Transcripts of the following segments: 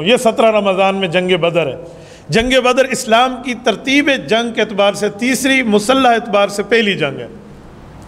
ये सत्रह रमज़ान में जंग बदर है। जंग बदर इस्लाम की तरतीब जंग के अतबार से तीसरी मुसल्ह एतबार से पहली जंग है।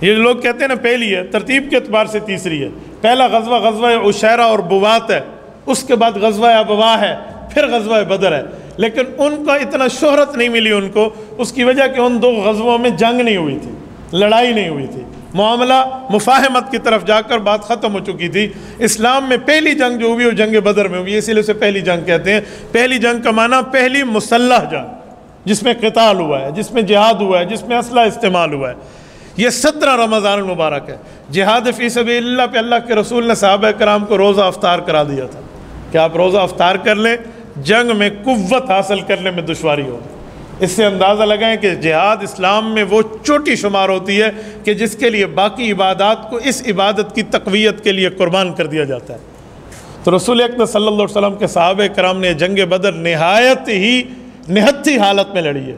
ये लोग कहते हैं ना पहली है, तरतीब के अतबार से तीसरी है। पहला गजवा गजवा उशहरा और बुवात है। उसके बाद गजवा अबवा है, फिर गजवा बदर है। लेकिन उनका इतना शोहरत नहीं मिली उनको, उसकी वजह कि उन दो गजबों में जंग नहीं हुई थी, लड़ाई नहीं हुई थी। मामला मुफाहमत की तरफ़ जाकर बात ख़त्म हो चुकी थी। इस्लाम में पहली जंग जो हुई वो जंग बदर में हुई, इसीलिए उसे पहली जंग कहते हैं। पहली जंग का माना पहली मुसल्ह जंग, जिसमें कताल हुआ है, जिसमें जिहाद हुआ है, जिसमें असला इस्तेमाल हुआ है। ये सत्रह रमज़ान मुबारक है। जिहाद फ़ी सभी पे अल्लाह के रसूल ने साहब कराम को रोज़ा अफ्तार करा दिया था। कि आप रोज़ा अफ्तार कर लें, जंग में कुत हासिल करने में दुशारी होगी। इससे अंदाज़ा लगाएँ कि जिहाद इस्लाम में वो चोटी शुमार होती है कि जिसके लिए बाकी इबादत को इस इबादत की तकवीत के लिए कुर्बान कर दिया जाता है। तो रसूल सल्लल्लाहु अलैहि वसल्लम के साहब कराम ने जंग बदर नहायत ही, निहत्ती हालत में लड़ी है।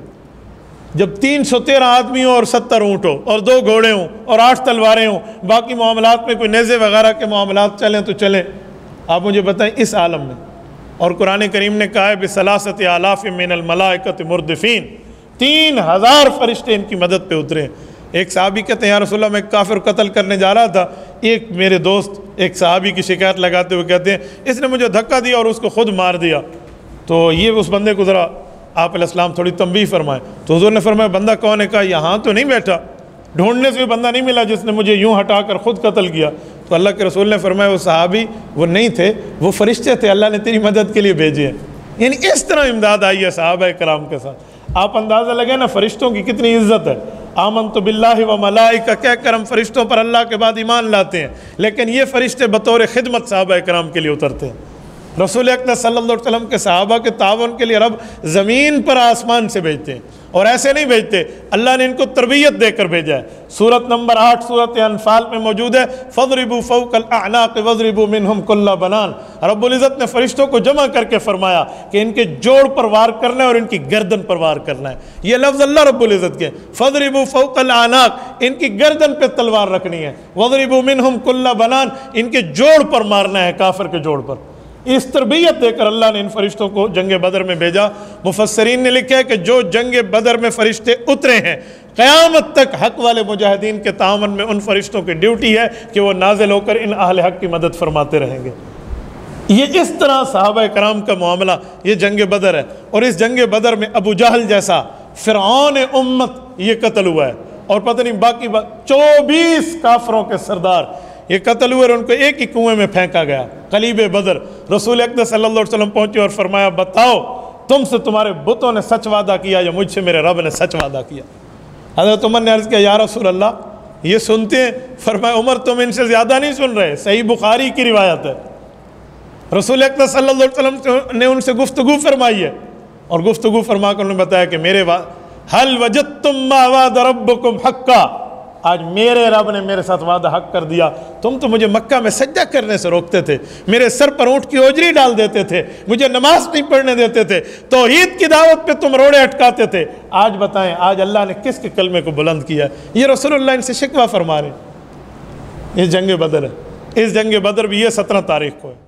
जब तीन सौ तेरह आदमी हो और सत्तर ऊँट हो और दो घोड़े हों और आठ तलवारें हों, बाकी मामलात में कोई नेज़े वगैरह के मामलात चलें तो चलें। आप मुझे बताएँ, इस आलम में और कुरान करीम ने कहा है बिसलासत आलाफ मिनमलाकत मुरदफ़ीन। तीन हज़ार फरिश्ते इनकी मदद पे उतरे। एक साहबी कहते हैं यार रसोल्ला मैं काफिर कत्ल करने जा रहा था। एक मेरे दोस्त, एक साहबी की शिकायत लगाते हुए कहते हैं, इसने मुझे धक्का दिया और उसको खुद मार दिया। तो ये उस बंदे को ज़रा आप इस्लाम थोड़ी तंबी फरमाए। तो हजूर ने फरमाया, बंदा कौन है? कहा, यहाँ तो नहीं बैठा। ढूँढने से भी बंदा नहीं मिला जिसने मुझे यूँ हटाकर खुद कत्ल किया। तो अल्लाह के रसूल ने फरमाया, वो सहाबी, वो नहीं थे, वो फरिश्ते थे, अल्लाह ने तेरी मदद के लिए भेजे हैं। यानी इस तरह इमदाद आई है साहब कराम के साथ। आप अंदाज़ा लगे ना, फरिश्तों की कितनी इज़्ज़त है। आमन तो बिल्ला व मलाई का कह कर हम फरिश्तों पर अल्लाह के बाद ईमान लाते हैं। लेकिन ये फरिश्ते बतौर खिदमत साहब कराम के लिए उतरते हैं। रसूल अकबर सल्लल्लाहु अलैहि के सहाबा के तावन के लिए रब ज़मीन पर आसमान से भेजते हैं। और ऐसे नहीं भेजते। अल्लाह ने इनको तरबियत देकर भेजा है। सूरत नंबर आठ, सूरत अनफाल में मौजूद है। फजरबू फ़ौकल वजरबू मिनहम कुल्ला बनान। रब्बुल्ज़त ने फरिश्तों को जमा करके फरमाया कि इनके जोड़ पर वार करना है और इनकी गर्दन पर वार करना है। ये लफ्ज़ अल्लाह रब्बुल्ज़त के फजरबू आनाक इनकी गर्दन पर तलवार रखनी है। वजरबू मिनहम कुल्ला बनान, इनके जोड़ पर मारना है, काफिर के जोड़ पर। इस तरबियत देकर अल्लाह ने इन फरिश्तों को जंग बदर में भेजा। मुफसरीन ने लिखा है कि जो जंग बदर में फरिश्ते उतरे हैं क़यामत तक हक वाले मुजाहिदीन के तावन में उन फरिश्तों की ड्यूटी है कि वह नाजिल होकर इन अहल हक की मदद फरमाते रहेंगे। ये इस तरह साहब कराम का मामला ये जंग बदर है। और इस जंग बदर में अबू जहल जैसा फ़िरौन उम्मत ये कत्ल हुआ है। और पता नहीं बाकी बा, चौबीस काफरों के सरदार ये कत्ल हुए और उनको एक ही कुएँ में फेंका गया। कलीब बदर, रसूल अकद पहुँचे और फरमाया, बताओ, तुमसे तुम्हारे बुतों ने सच वादा किया या मुझसे मेरे रब ने सच वादा किया? हज़रत उमर ने अर्ज़ किया, या रसूल अल्लाह ये सुनते हैं? फरमाया, उमर, तुम इनसे ज़्यादा नहीं सुन रहे, सही बुखारी की रिवायत है। रसूल अकद ने उनसे गुफ्तगु फरमाई है और गुफ्तगु फरमा कर उन्होंने बताया कि मेरे हल वजत तुम रब हक्का? आज मेरे रब ने मेरे साथ वादा हक कर दिया। तुम तो मुझे मक्का में सज्जा करने से रोकते थे, मेरे सर पर ऊँट की ओजरी डाल देते थे, मुझे नमाज़ नहीं पढ़ने देते थे तो ईद की दावत पे तुम रोड़े अटकाते थे। आज बताएँ, आज अल्लाह ने किसके कलमे को बुलंद किया ये रसोल्ला इनसे शिकवा फरमा रहे इस जंग बदर है इस जंग बदर भी ये सत्रह तारीख को है।